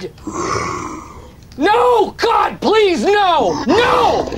God! No! God, please, no! No!